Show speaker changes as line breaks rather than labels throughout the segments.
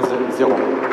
15-0.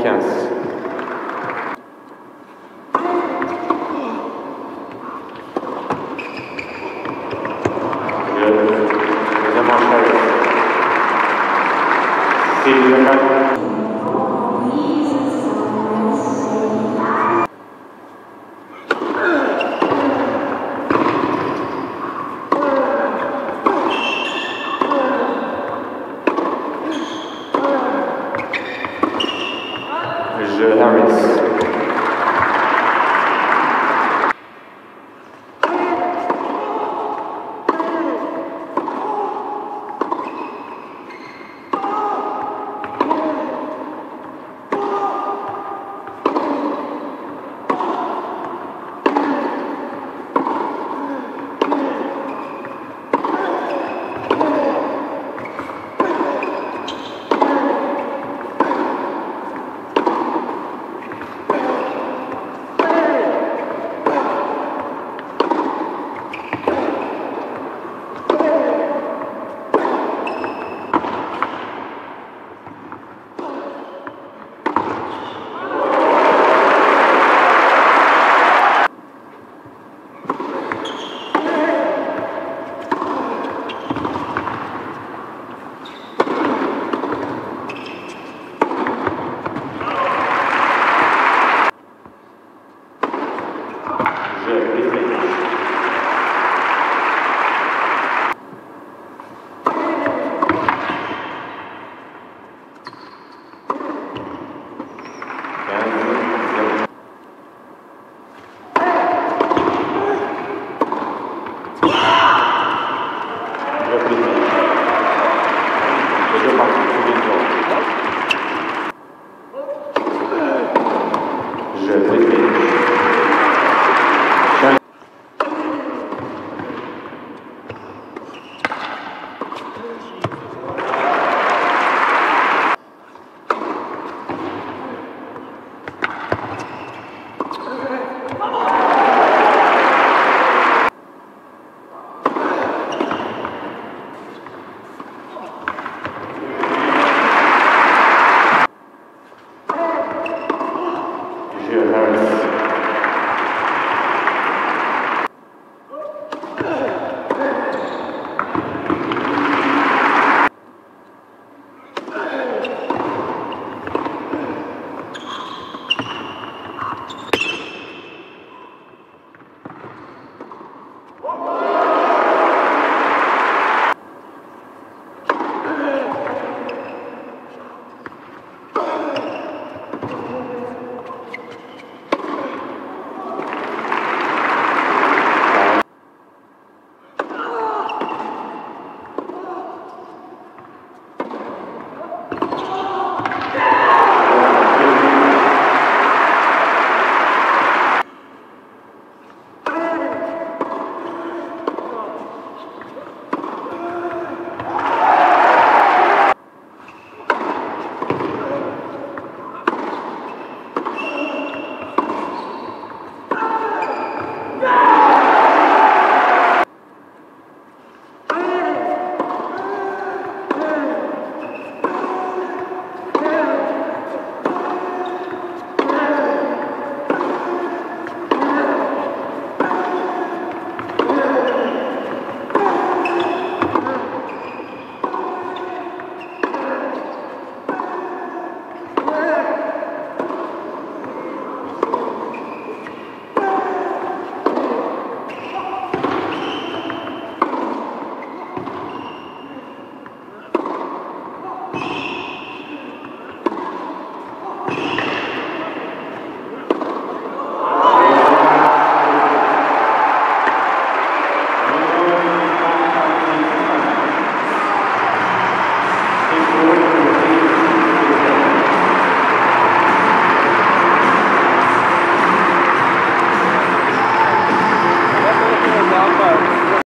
75.